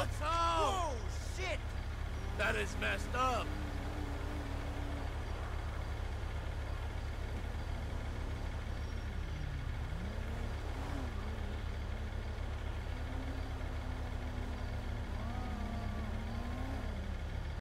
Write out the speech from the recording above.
What's up? Whoa, shit! That is messed up.